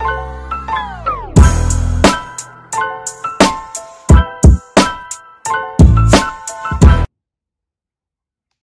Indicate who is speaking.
Speaker 1: Bye.